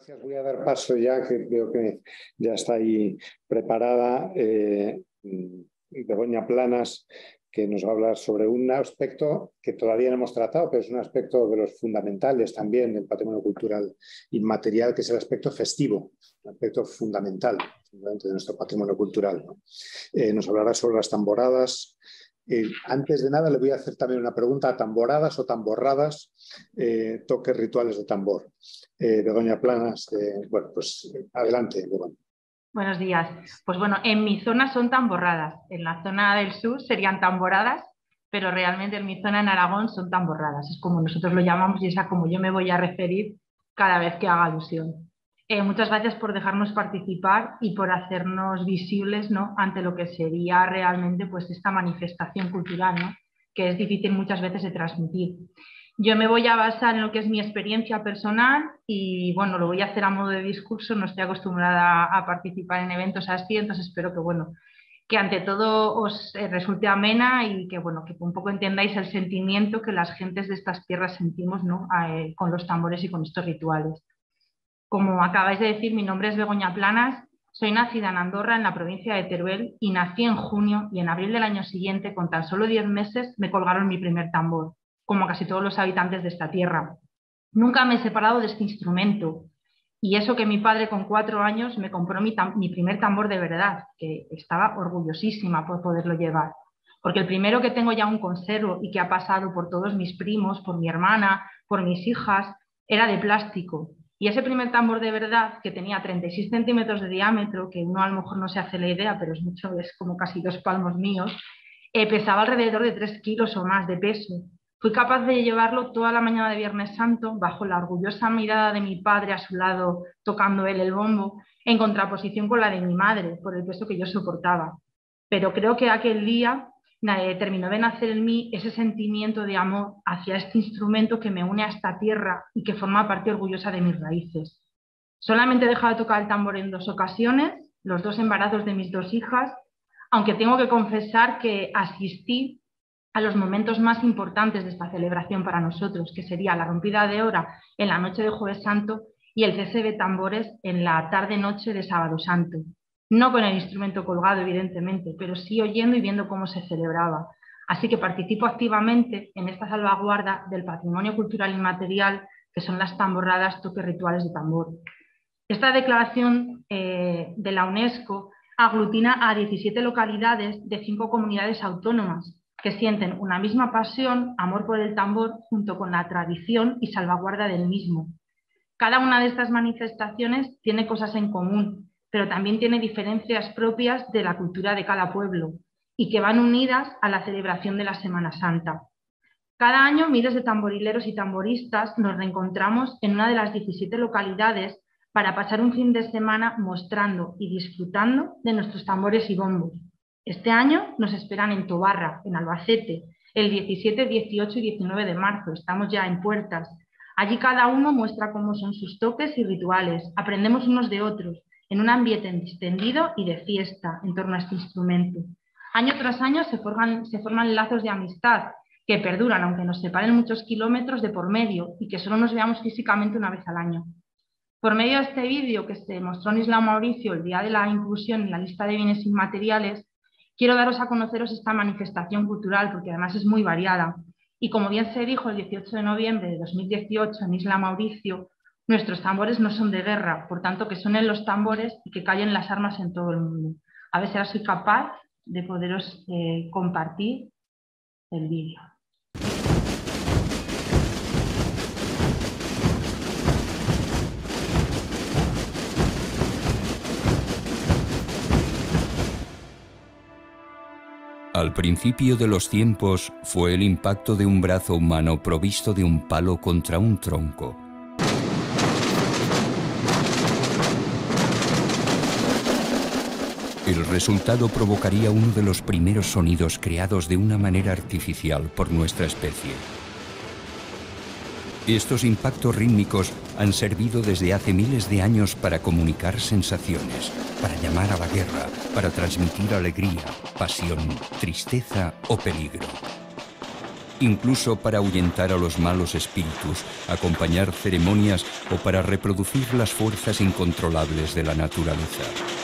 Gracias. Voy a dar paso ya, que veo que ya está ahí preparada eh, Begoña Planas, que nos va a hablar sobre un aspecto que todavía no hemos tratado, pero es un aspecto de los fundamentales también del patrimonio cultural inmaterial, que es el aspecto festivo, un aspecto fundamental de nuestro patrimonio cultural. Eh, nos hablará sobre las tamboradas. Eh, antes de nada, le voy a hacer también una pregunta: ¿tamboradas o tamborradas? Eh, toques rituales de tambor. Begoña Planas, bueno, pues adelante, Begoña. Buenos días. Pues bueno, en mi zona son tamborradas. En la zona del sur serían tamboradas, pero realmente en mi zona en Aragón son tamborradas. Es como nosotros lo llamamos y es a como yo me voy a referir cada vez que haga alusión. Eh, muchas gracias por dejarnos participar y por hacernos visibles ¿no? ante lo que sería realmente pues, esta manifestación cultural, ¿no? que es difícil muchas veces de transmitir. Yo me voy a basar en lo que es mi experiencia personal y bueno, lo voy a hacer a modo de discurso, no estoy acostumbrada a participar en eventos así, entonces espero que bueno, que ante todo os eh, resulte amena y que bueno, que un poco entendáis el sentimiento que las gentes de estas tierras sentimos ¿no? Eh, con los tambores y con estos rituales. Como acabáis de decir, mi nombre es Begoña Planas, soy nacida en Andorra, en la provincia de Teruel, y nací en junio y en abril del año siguiente, con tan solo 10 meses, me colgaron mi primer tambor como casi todos los habitantes de esta tierra. Nunca me he separado de este instrumento y eso que mi padre con cuatro años me compró mi, primer tambor de verdad, que estaba orgullosísima por poderlo llevar. Porque el primero que tengo ya un conservo y que ha pasado por todos mis primos, por mi hermana, por mis hijas, era de plástico. Y ese primer tambor de verdad, que tenía 36 centímetros de diámetro, que uno a lo mejor no se hace la idea, pero es mucho, es como casi dos palmos míos, eh, pesaba alrededor de tres kilos o más de peso. Fui capaz de llevarlo toda la mañana de Viernes Santo bajo la orgullosa mirada de mi padre a su lado tocando él el bombo, en contraposición con la de mi madre por el peso que yo soportaba. Pero creo que aquel día terminó de nacer en mí ese sentimiento de amor hacia este instrumento que me une a esta tierra y que forma parte orgullosa de mis raíces. Solamente he dejado de tocar el tambor en dos ocasiones, los dos embarazos de mis dos hijas, aunque tengo que confesar que asistí a los momentos más importantes de esta celebración para nosotros, que sería la rompida de hora en la noche de Jueves Santo y el cese de tambores en la tarde-noche de Sábado Santo. No con el instrumento colgado, evidentemente, pero sí oyendo y viendo cómo se celebraba. Así que participo activamente en esta salvaguarda del patrimonio cultural inmaterial, que son las tamborradas, toques rituales de tambor. Esta declaración eh, de la UNESCO aglutina a 17 localidades de cinco comunidades autónomas que sienten una misma pasión, amor por el tambor, junto con la tradición y salvaguarda del mismo. Cada una de estas manifestaciones tiene cosas en común, pero también tiene diferencias propias de la cultura de cada pueblo y que van unidas a la celebración de la Semana Santa. Cada año miles de tamborileros y tamboristas nos reencontramos en una de las 17 localidades para pasar un fin de semana mostrando y disfrutando de nuestros tambores y bombos este año nos esperan en Tobarra, en Albacete, el 17, 18 y 19 de marzo. Estamos ya en puertas. Allí cada uno muestra cómo son sus toques y rituales. Aprendemos unos de otros en un ambiente extendido y de fiesta en torno a este instrumento. Año tras año se forman, se forman lazos de amistad que perduran, aunque nos separen muchos kilómetros de por medio y que solo nos veamos físicamente una vez al año. Por medio de este vídeo que se mostró en Isla Mauricio el día de la inclusión en la lista de bienes inmateriales, quiero daros a conoceros esta manifestación cultural porque además es muy variada. Y como bien se dijo el 18 de noviembre de 2018 en Isla Mauricio, nuestros tambores no son de guerra, por tanto que suenen los tambores y que callen las armas en todo el mundo. A ver si ahora soy capaz de poderos eh, compartir el vídeo. Al principio de los tiempos fue el impacto de un brazo humano provisto de un palo contra un tronco. El resultado provocaría uno de los primeros sonidos creados de una manera artificial por nuestra especie. Estos impactos rítmicos han servido desde hace miles de años para comunicar sensaciones, para llamar a la guerra, para transmitir alegría, pasión, tristeza o peligro. incluso para ahuyentar a los malos espíritus, acompañar ceremonias o para reproducir las fuerzas incontrolables de la naturaleza.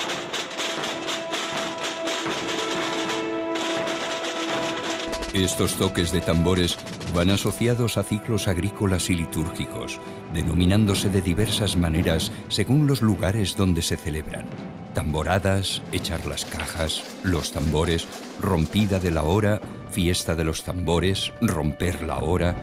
Estos toques de tambores van asociados a ciclos agrícolas y litúrgicos, denominándose de diversas maneras según los lugares donde se celebran. Tamboradas, echar las cajas, los tambores, rompida de la hora, fiesta de los tambores, romper la hora.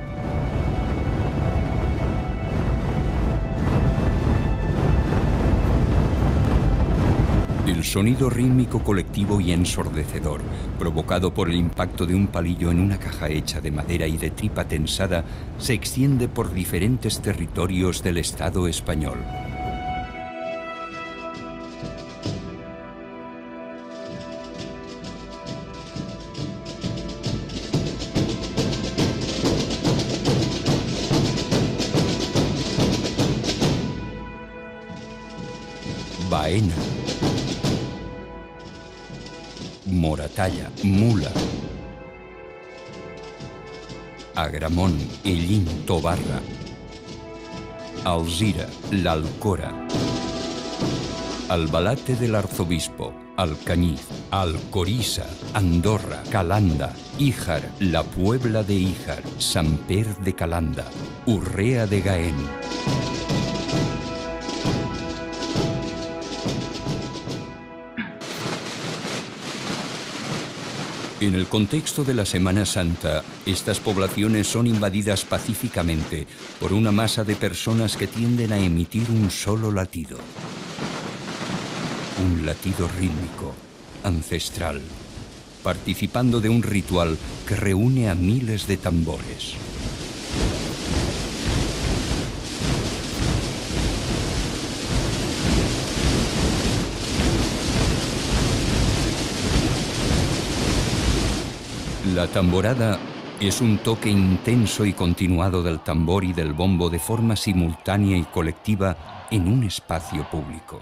Sonido rítmico colectivo y ensordecedor, provocado por el impacto de un palillo en una caja hecha de madera y de tripa tensada, se extiende por diferentes territorios del Estado español. Mula. Agramón, Ellín, Tobarra. Alzira, L'Alcora. Albalate del Arzobispo, Alcañiz, Alcoriza, Andorra, Calanda, Híjar, La Puebla de Híjar, Samper de Calanda, Urrea de Gaén. En el contexto de la Semana Santa, estas poblaciones son invadidas pacíficamente por una masa de personas que tienden a emitir un solo latido. Un latido rítmico, ancestral, participando de un ritual que reúne a miles de tambores. La tamborada es un toque intenso y continuado del tambor y del bombo de forma simultánea y colectiva en un espacio público.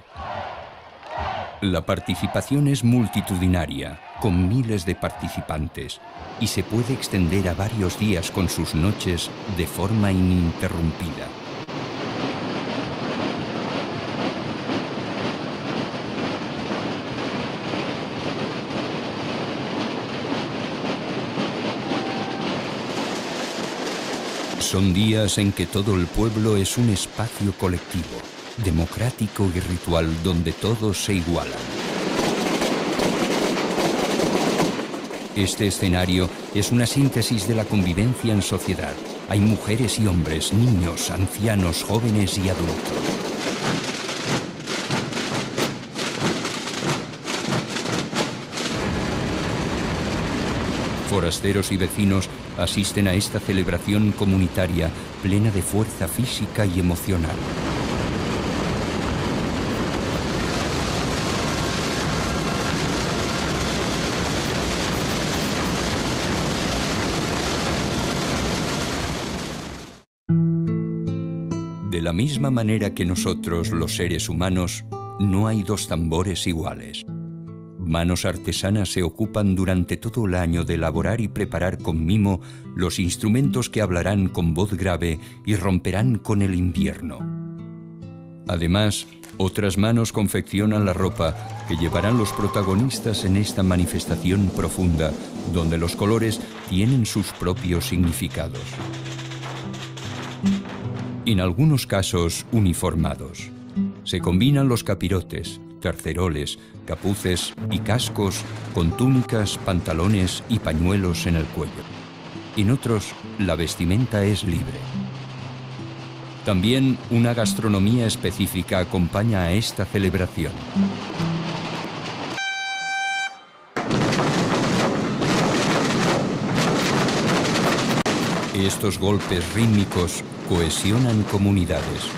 La participación es multitudinaria, con miles de participantes, y se puede extender a varios días con sus noches de forma ininterrumpida. Son días en que todo el pueblo es un espacio colectivo, democrático y ritual donde todos se igualan. Este escenario es una síntesis de la convivencia en sociedad. Hay mujeres y hombres, niños, ancianos, jóvenes y adultos. Forasteros y vecinos asisten a esta celebración comunitaria plena de fuerza física y emocional. De la misma manera que nosotros, los seres humanos, no hay dos tambores iguales. Manos artesanas se ocupan durante todo el año de elaborar y preparar con mimo los instrumentos que hablarán con voz grave y romperán con el invierno. Además, otras manos confeccionan la ropa que llevarán los protagonistas en esta manifestación profunda, donde los colores tienen sus propios significados. En algunos casos, uniformados. Se combinan los capirotes, terceroles, capuces y cascos con túnicas, pantalones y pañuelos en el cuello. En otros, la vestimenta es libre. También una gastronomía específica acompaña a esta celebración. Estos golpes rítmicos cohesionan comunidades,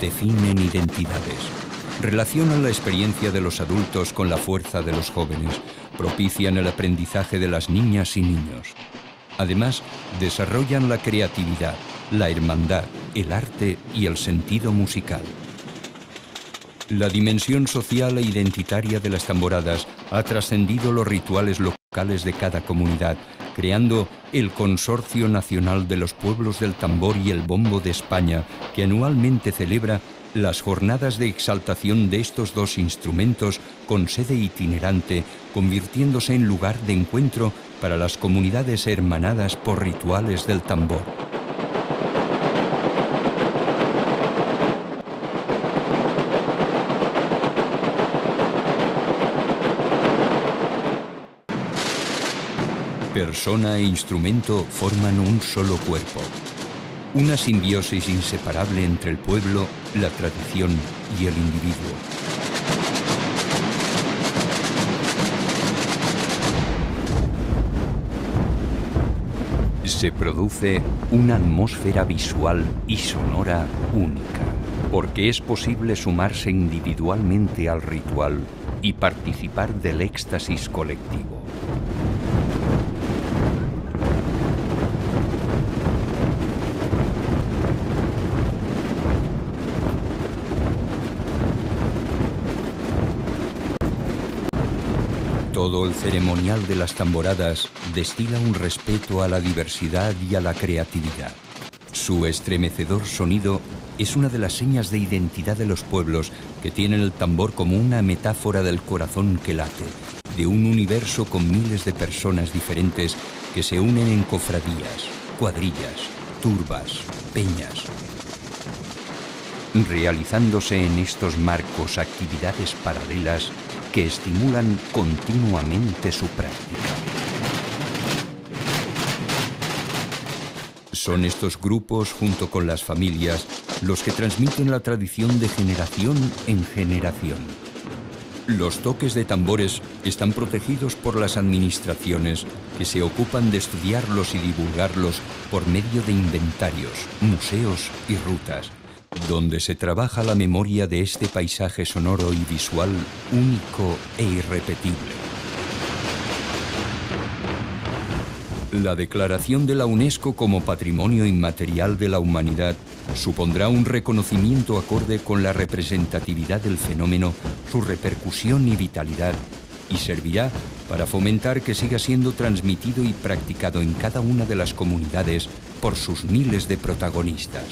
definen identidades relacionan la experiencia de los adultos con la fuerza de los jóvenes, propician el aprendizaje de las niñas y niños. Además, desarrollan la creatividad, la hermandad, el arte y el sentido musical. La dimensión social e identitaria de las tamboradas ha trascendido los rituales locales de cada comunidad, creando el Consorcio Nacional de los Pueblos del Tambor y el Bombo de España, que anualmente celebra las jornadas de exaltación de estos dos instrumentos con sede itinerante, convirtiéndose en lugar de encuentro para las comunidades hermanadas por rituales del tambor. Persona e instrumento forman un solo cuerpo. Una simbiosis inseparable entre el pueblo, la tradición y el individuo. Se produce una atmósfera visual y sonora única, porque es posible sumarse individualmente al ritual y participar del éxtasis colectivo. Todo el ceremonial de las tamboradas destila un respeto a la diversidad y a la creatividad. Su estremecedor sonido es una de las señas de identidad de los pueblos que tienen el tambor como una metáfora del corazón que late, de un universo con miles de personas diferentes que se unen en cofradías, cuadrillas, turbas, peñas, realizándose en estos marcos actividades paralelas que estimulan continuamente su práctica. Son estos grupos, junto con las familias, los que transmiten la tradición de generación en generación. Los toques de tambores están protegidos por las administraciones que se ocupan de estudiarlos y divulgarlos por medio de inventarios, museos y rutas, donde se trabaja la memoria de este paisaje sonoro y visual único e irrepetible. La declaración de la UNESCO como Patrimonio Inmaterial de la Humanidad supondrá un reconocimiento acorde con la representatividad del fenómeno, su repercusión y vitalidad, y servirá para fomentar que siga siendo transmitido y practicado en cada una de las comunidades por sus miles de protagonistas.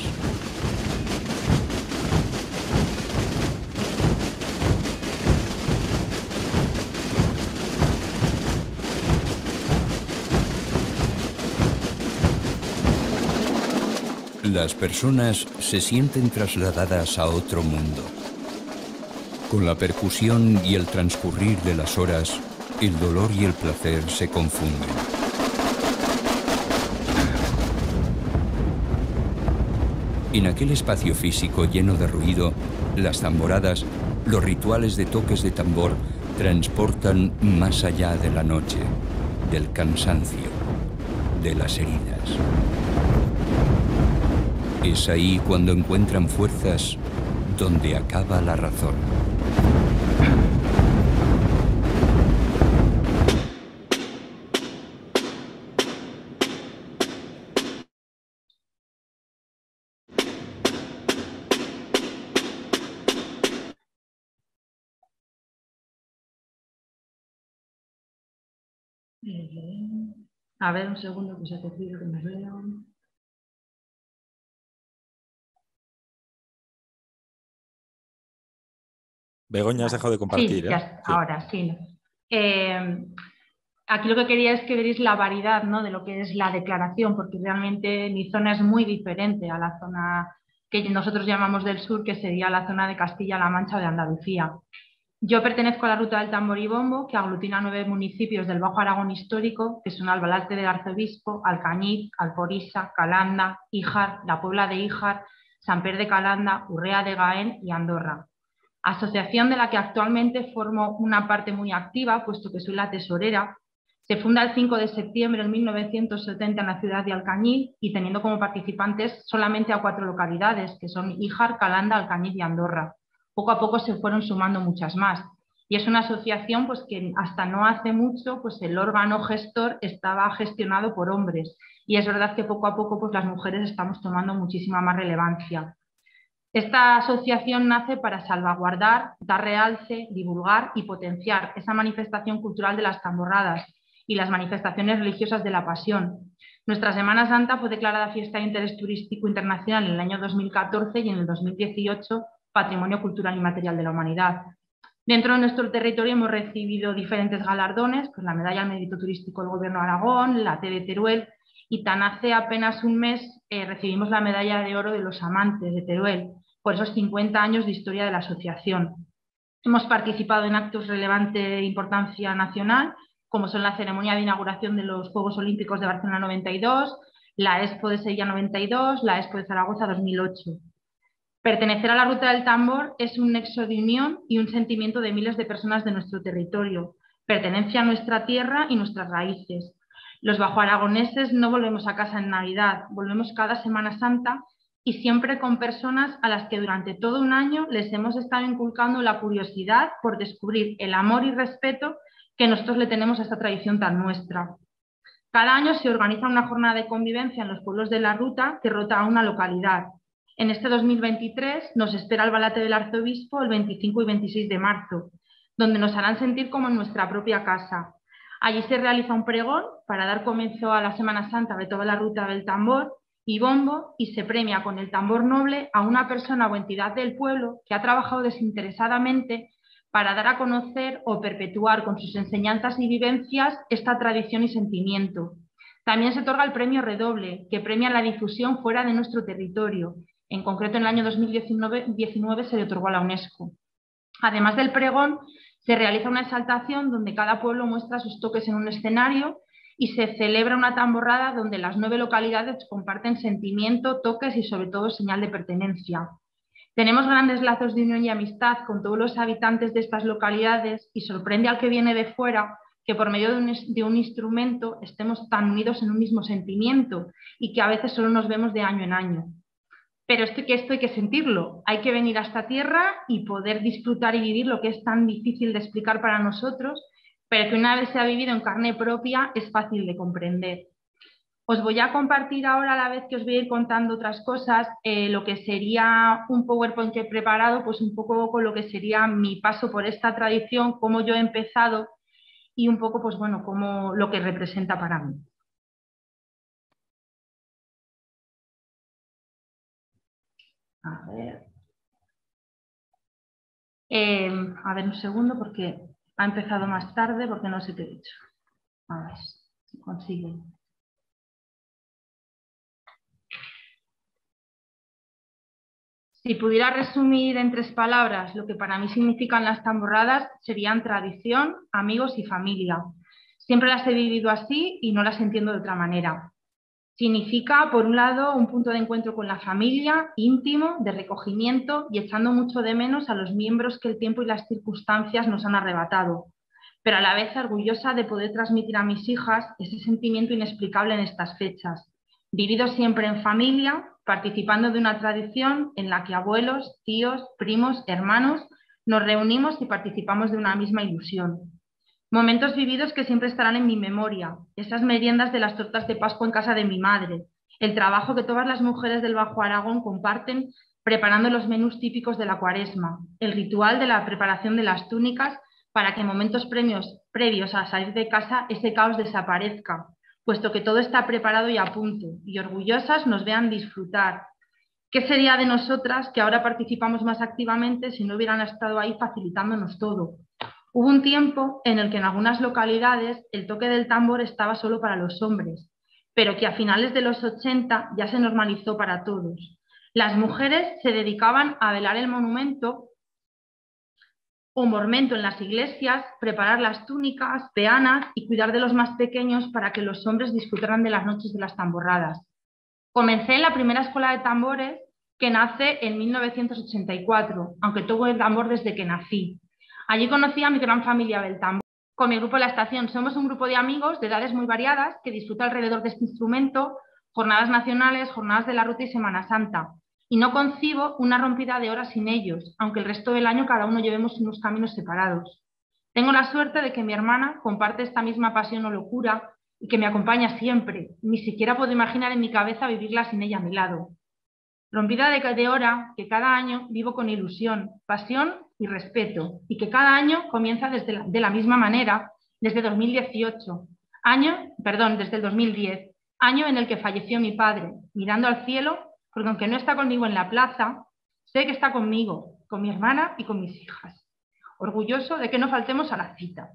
Las personas se sienten trasladadas a otro mundo. Con la percusión y el transcurrir de las horas, el dolor y el placer se confunden. En aquel espacio físico lleno de ruido, las tamboradas, los rituales de toques de tambor transportan más allá de la noche, del cansancio, de las heridas. Es ahí cuando encuentran fuerzas donde acaba la razón. A ver, un segundo que se te pide que me veo. Begoña, has dejado de compartir. Sí, ¿eh? ahora sí. Eh, aquí lo que quería es que veréis la variedad ¿no? de lo que es la declaración, porque realmente mi zona es muy diferente a la zona que nosotros llamamos del sur, que sería la zona de Castilla-La Mancha o de Andalucía. Yo pertenezco a la ruta del tambor y bombo, que aglutina nueve municipios del Bajo Aragón histórico, que son Albalate del Arzobispo, Alcañiz, Alporisa, Calanda, Híjar, la Puebla de Híjar, San Pedro de Calanda, Urrea de Gaén y Andorra asociación de la que actualmente formo una parte muy activa, puesto que soy la tesorera. Se funda el 5 de septiembre de 1970 en la ciudad de Alcañiz y teniendo como participantes solamente a cuatro localidades, que son Ijar, Calanda, Alcañiz y Andorra. Poco a poco se fueron sumando muchas más. Y es una asociación pues, que hasta no hace mucho pues, el órgano gestor estaba gestionado por hombres. Y es verdad que poco a poco pues, las mujeres estamos tomando muchísima más relevancia. Esta asociación nace para salvaguardar, dar realce, divulgar y potenciar esa manifestación cultural de las tamborradas y las manifestaciones religiosas de la Pasión. Nuestra Semana Santa fue declarada Fiesta de Interés Turístico Internacional en el año 2014 y en el 2018 Patrimonio Cultural y Material de la Humanidad. Dentro de nuestro territorio hemos recibido diferentes galardones, pues la Medalla al Mérito Turístico del Gobierno de Aragón, la de Teruel, y tan hace apenas un mes eh, recibimos la Medalla de Oro de los Amantes de Teruel, por esos 50 años de historia de la asociación. Hemos participado en actos relevantes de importancia nacional, como son la ceremonia de inauguración de los Juegos Olímpicos de Barcelona 92, la Expo de Sevilla 92, la Expo de Zaragoza 2008. Pertenecer a la Ruta del Tambor es un nexo de unión y un sentimiento de miles de personas de nuestro territorio, pertenencia a nuestra tierra y nuestras raíces. Los bajo aragoneses no volvemos a casa en Navidad, volvemos cada Semana Santa y siempre con personas a las que durante todo un año les hemos estado inculcando la curiosidad por descubrir el amor y respeto que nosotros le tenemos a esta tradición tan nuestra. Cada año se organiza una jornada de convivencia en los pueblos de la ruta que rota a una localidad. En este 2023 nos espera el balate del arzobispo el 25 y 26 de marzo, donde nos harán sentir como en nuestra propia casa. Allí se realiza un pregón para dar comienzo a la Semana Santa de toda la ruta del tambor y bombo y se premia con el tambor noble a una persona o entidad del pueblo que ha trabajado desinteresadamente para dar a conocer o perpetuar con sus enseñanzas y vivencias esta tradición y sentimiento. También se otorga el premio Redoble, que premia la difusión fuera de nuestro territorio. En concreto, en el año 2019 se le otorgó a la UNESCO. Además del pregón, se realiza una exaltación donde cada pueblo muestra sus toques en un escenario y se celebra una tamborrada donde las nueve localidades comparten sentimiento, toques y sobre todo señal de pertenencia. Tenemos grandes lazos de unión y amistad con todos los habitantes de estas localidades y sorprende al que viene de fuera que por medio de un, instrumento estemos tan unidos en un mismo sentimiento y que a veces solo nos vemos de año en año. Pero esto, que esto hay que sentirlo, hay que venir a esta tierra y poder disfrutar y vivir lo que es tan difícil de explicar para nosotros pero que una vez se ha vivido en carne propia es fácil de comprender. Os voy a compartir ahora, a la vez que os voy a ir contando otras cosas, eh, lo que sería un PowerPoint que he preparado, pues un poco con lo que sería mi paso por esta tradición, cómo yo he empezado y un poco, pues bueno, cómo lo que representa para mí. A ver. Eh, a ver un segundo porque ha empezado más tarde porque no se te he dicho. A ver si consigue. Si pudiera resumir en tres palabras lo que para mí significan las tamborradas, serían tradición, amigos y familia. Siempre las he vivido así y no las entiendo de otra manera. Significa, por un lado, un punto de encuentro con la familia, íntimo, de recogimiento y echando mucho de menos a los miembros que el tiempo y las circunstancias nos han arrebatado, pero a la vez orgullosa de poder transmitir a mis hijas ese sentimiento inexplicable en estas fechas, vivido siempre en familia, participando de una tradición en la que abuelos, tíos, primos, hermanos nos reunimos y participamos de una misma ilusión. Momentos vividos que siempre estarán en mi memoria, esas meriendas de las tortas de Pascua en casa de mi madre, el trabajo que todas las mujeres del Bajo Aragón comparten preparando los menús típicos de la cuaresma, el ritual de la preparación de las túnicas para que en momentos premios, previos a salir de casa ese caos desaparezca, puesto que todo está preparado y a punto, y orgullosas nos vean disfrutar. ¿Qué sería de nosotras que ahora participamos más activamente si no hubieran estado ahí facilitándonos todo? Hubo un tiempo en el que en algunas localidades el toque del tambor estaba solo para los hombres, pero que a finales de los 80 ya se normalizó para todos. Las mujeres se dedicaban a velar el monumento o mormento en las iglesias, preparar las túnicas, peanas y cuidar de los más pequeños para que los hombres disfrutaran de las noches de las tamborradas. Comencé en la primera escuela de tambores que nace en 1984, aunque tuvo el tambor desde que nací. Allí conocí a mi gran familia Beltambo. Con mi grupo La Estación somos un grupo de amigos de edades muy variadas que disfruta alrededor de este instrumento, jornadas nacionales, jornadas de la ruta y Semana Santa. Y no concibo una rompida de horas sin ellos, aunque el resto del año cada uno llevemos unos caminos separados. Tengo la suerte de que mi hermana comparte esta misma pasión o locura y que me acompaña siempre. Ni siquiera puedo imaginar en mi cabeza vivirla sin ella a mi lado. Rompida de, de hora que cada año vivo con ilusión, pasión y respeto, y que cada año comienza desde de la misma manera desde 2018, Año, perdón, desde el 2010, año en el que falleció mi padre, mirando al cielo, porque aunque no está conmigo en la plaza, sé que está conmigo, con mi hermana y con mis hijas. Orgulloso de que no faltemos a la cita.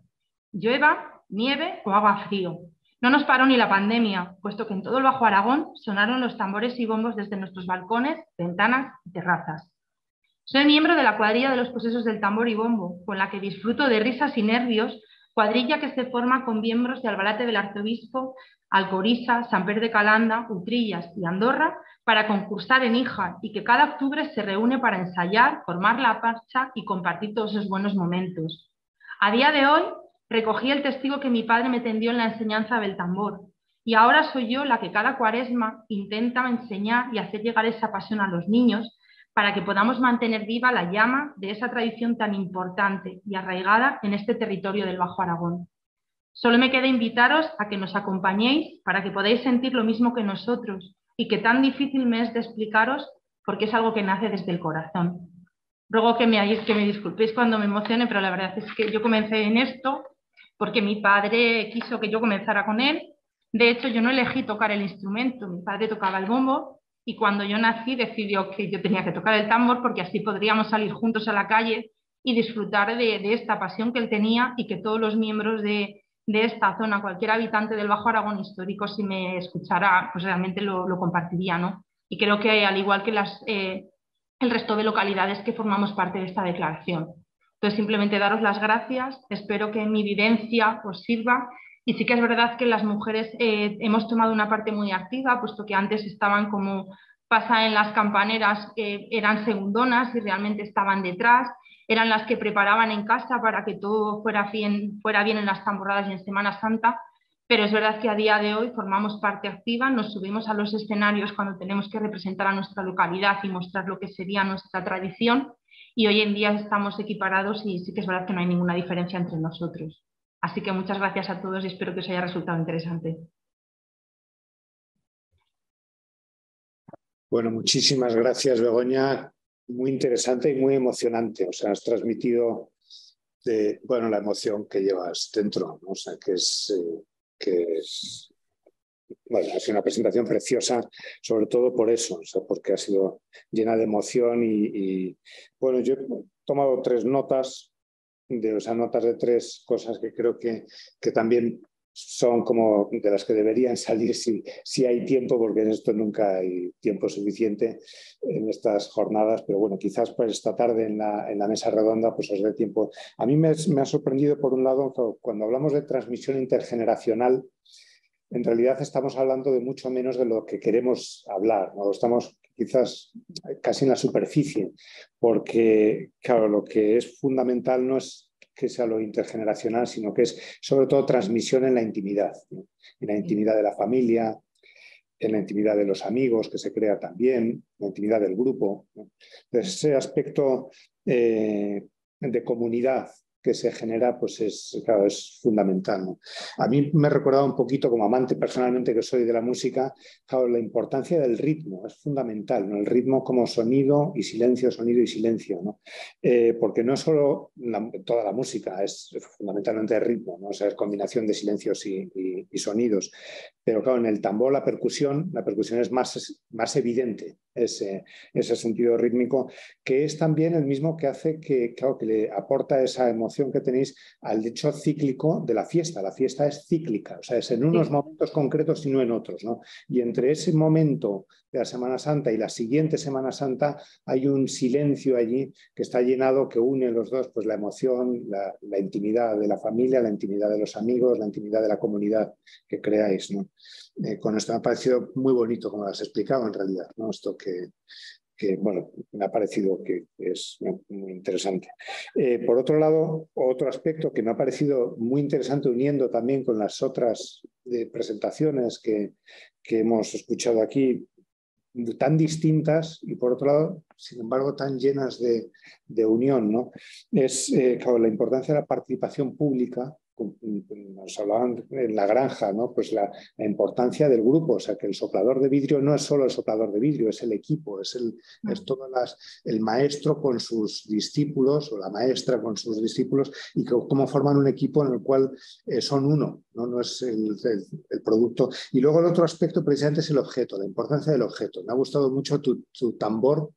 Llueva, nieve o haga frío. No nos paró ni la pandemia, puesto que en todo el Bajo Aragón sonaron los tambores y bombos desde nuestros balcones, ventanas y terrazas. Soy miembro de la cuadrilla de los posesos del tambor y bombo, con la que disfruto de risas y nervios, cuadrilla que se forma con miembros de Albalate del Arzobispo, Alcoriza, San Pedro de Calanda, Utrillas y Andorra para concursar en hija y que cada octubre se reúne para ensayar, formar la marcha y compartir todos esos buenos momentos. A día de hoy recogí el testigo que mi padre me tendió en la enseñanza del tambor y ahora soy yo la que cada cuaresma intenta enseñar y hacer llegar esa pasión a los niños para que podamos mantener viva la llama de esa tradición tan importante y arraigada en este territorio del Bajo Aragón. Solo me queda invitaros a que nos acompañéis para que podáis sentir lo mismo que nosotros y que tan difícil me es de explicaros porque es algo que nace desde el corazón. Ruego que me, que me disculpéis cuando me emocione, pero la verdad es que yo comencé en esto porque mi padre quiso que yo comenzara con él. De hecho, yo no elegí tocar el instrumento, mi padre tocaba el bombo y cuando yo nací decidió que yo tenía que tocar el tambor porque así podríamos salir juntos a la calle y disfrutar de esta pasión que él tenía y que todos los miembros de, esta zona, cualquier habitante del Bajo Aragón histórico, si me escuchara, pues realmente lo, compartiría, ¿no? Y creo que al igual que eh, el resto de localidades que formamos parte de esta declaración. Entonces, simplemente daros las gracias, espero que mi vivencia os sirva y sí que es verdad que las mujeres eh, hemos tomado una parte muy activa, puesto que antes estaban como pasa en las campaneras, que eran segundonas y realmente estaban detrás. Eran las que preparaban en casa para que todo fuera bien, fuera bien en las tamborradas y en Semana Santa, pero es verdad que a día de hoy formamos parte activa, nos subimos a los escenarios cuando tenemos que representar a nuestra localidad y mostrar lo que sería nuestra tradición. Y hoy en día estamos equiparados y sí que es verdad que no hay ninguna diferencia entre nosotros. Así que muchas gracias a todos y espero que os haya resultado interesante. Bueno, muchísimas gracias, Begoña muy interesante y muy emocionante. O sea, has transmitido de, bueno, la emoción que llevas dentro. O sea, que es, eh, que es, bueno, ha sido una presentación preciosa, sobre todo por eso, o sea, porque ha sido llena de emoción y, bueno, yo he tomado tres notas, de, sea, notas de tres cosas que creo que, que también son como de las que deberían salir si, si, hay tiempo, porque en esto nunca hay tiempo suficiente en estas jornadas, pero bueno, quizás pues esta tarde en la, en la mesa redonda pues os dé tiempo. A mí me, ha sorprendido, por un lado, cuando hablamos de transmisión intergeneracional, en realidad estamos hablando de mucho menos de lo que queremos hablar, ¿no? estamos quizás casi en la superficie, porque claro, lo que es fundamental no es que sea lo intergeneracional, sino que es sobre todo transmisión en la intimidad, en la intimidad de la familia, en la intimidad de los amigos que se crea también, la intimidad del grupo. ese aspecto eh, de comunidad que se genera, pues es, claro, es fundamental. A mí me ha recordado un poquito, como amante personalmente que soy de la música, claro, la importancia del ritmo es fundamental, ¿no? el ritmo como sonido y silencio, sonido y silencio, ¿no? Eh, porque no es solo toda la música, es fundamentalmente el ritmo, ¿no? es combinación de silencios y, sonidos. Pero claro, en el tambor, la percusión, la percusión es más, más evidente, ese, ese sentido rítmico, que es también el mismo que hace que, claro, que le aporta esa emoción que tenéis al hecho cíclico de la fiesta. La fiesta es cíclica, o sea, es en unos momentos concretos y no en otros. ¿no? Y entre ese momento de la Semana Santa y la siguiente Semana Santa hay un silencio allí que está llenado, que une los dos, pues la emoción, la, intimidad de la familia, la intimidad de los amigos, la intimidad de la comunidad que creáis. ¿no? Eh, con esto me ha parecido muy bonito, como has explicado en realidad, ¿no? esto que, que bueno, me ha parecido que es muy interesante. Eh, por otro lado, otro aspecto que me ha parecido muy interesante uniendo también con las otras eh, presentaciones que, hemos escuchado aquí, tan distintas y por otro lado, sin embargo, tan llenas de, de unión, ¿no? es eh, la importancia de la participación pública nos hablaban en la granja, ¿no? Pues la, importancia del grupo, o sea, que el soplador de vidrio no es solo el soplador de vidrio, es el equipo, es, el, es mm. todo las, el maestro con sus discípulos o la maestra con sus discípulos y cómo forman un equipo en el cual eh, son uno, no, no es el, el, producto. Y luego el otro aspecto precisamente es el objeto, la importancia del objeto. Me ha gustado mucho tu, tu tambor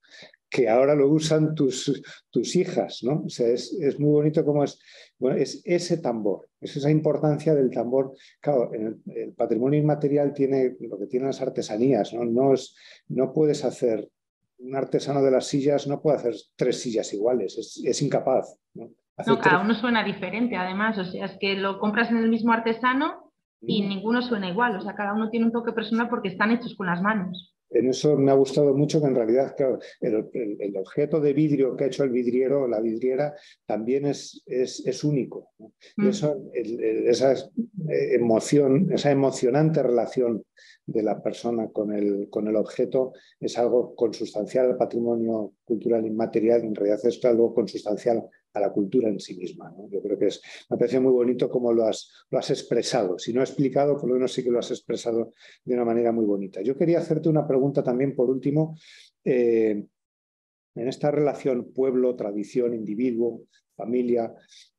que ahora lo usan tus, tus hijas, ¿no? O sea, es, muy bonito cómo es, bueno, es ese tambor, es esa importancia del tambor. Claro, el, patrimonio inmaterial tiene lo que tienen las artesanías, ¿no? No, es, no puedes hacer, un artesano de las sillas no puede hacer tres sillas iguales, es, incapaz. ¿no? cada uno suena diferente, además, o sea, es que lo compras en el mismo artesano y mm. ninguno suena igual, o sea, cada uno tiene un toque personal porque están hechos con las manos en eso me ha gustado mucho que en realidad el, objeto de vidrio que ha hecho el vidriero o la vidriera también es, es, único. Mm. esa eh, emoción, esa emocionante relación de la persona con el, con el objeto es algo consustancial al patrimonio cultural inmaterial, en realidad es algo consustancial a la cultura en sí misma. Yo creo que es, me parece muy bonito cómo lo has, lo has expresado. Si no he explicado, por lo menos sí que lo has expresado de una manera muy bonita. Yo quería hacerte una pregunta también, por último, eh, en esta relación pueblo, tradición, individuo, familia,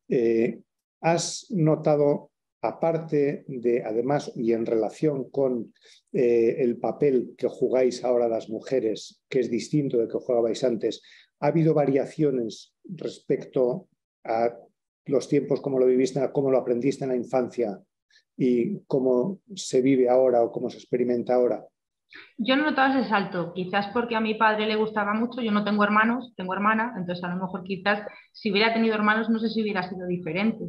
eh, ¿has notado, aparte de, además, y en relación con eh, el papel que jugáis ahora las mujeres, que es distinto de que jugabais antes, ¿Ha habido variaciones respecto a los tiempos, como lo viviste, cómo lo aprendiste en la infancia y cómo se vive ahora o cómo se experimenta ahora? Yo no notaba ese salto, quizás porque a mi padre le gustaba mucho, yo no tengo hermanos, tengo hermana, entonces a lo mejor quizás si hubiera tenido hermanos no sé si hubiera sido diferente.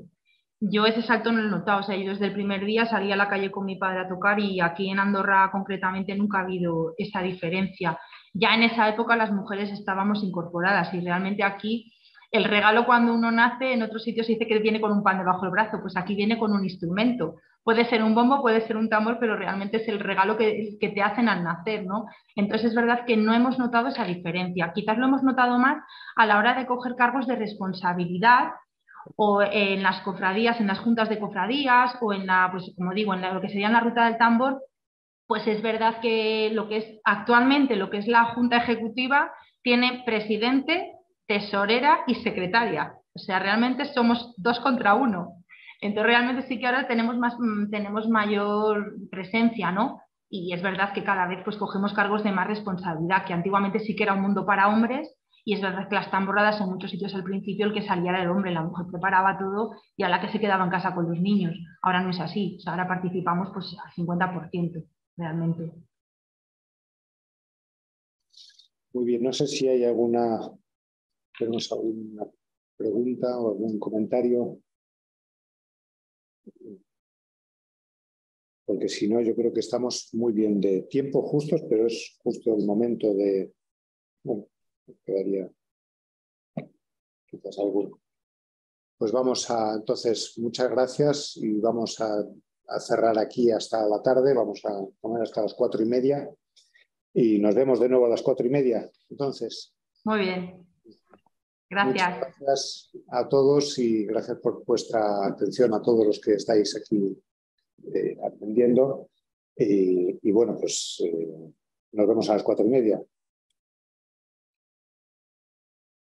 Yo ese salto no lo he notado, o sea, yo desde el primer día salí a la calle con mi padre a tocar y aquí en Andorra concretamente nunca ha habido esa diferencia ya en esa época las mujeres estábamos incorporadas y realmente aquí el regalo cuando uno nace, en otros sitios se dice que viene con un pan debajo del brazo, pues aquí viene con un instrumento. Puede ser un bombo, puede ser un tambor, pero realmente es el regalo que, que, te hacen al nacer, ¿no? Entonces es verdad que no hemos notado esa diferencia. Quizás lo hemos notado más a la hora de coger cargos de responsabilidad o en las cofradías, en las juntas de cofradías o en la, pues como digo, en lo que sería la ruta del tambor, pues es verdad que lo que es actualmente lo que es la Junta Ejecutiva tiene presidente, tesorera y secretaria. O sea, realmente somos dos contra uno. Entonces, realmente sí que ahora tenemos, más, mm, tenemos mayor presencia, ¿no? Y es verdad que cada vez pues, cogemos cargos de más responsabilidad, que antiguamente sí que era un mundo para hombres, y es verdad que las tamborradas en muchos sitios al principio el que salía era el hombre, la mujer preparaba todo y a la que se quedaba en casa con los niños. Ahora no es así, ahora participamos pues al 50% realmente. Muy bien, no sé si hay alguna, tenemos alguna pregunta o algún comentario. Porque si no, yo creo que estamos muy bien de tiempo justos, pero es justo el momento de. Quedaría quizás alguno. Pues vamos a, entonces, muchas gracias y vamos a a cerrar aquí hasta la tarde, vamos a comer hasta las cuatro y media y nos vemos de nuevo a las cuatro y media. Entonces. Muy bien. Gracias. Gracias a todos y gracias por vuestra atención a todos los que estáis aquí eh, atendiendo. Y, bueno, pues eh, nos vemos a las cuatro y media.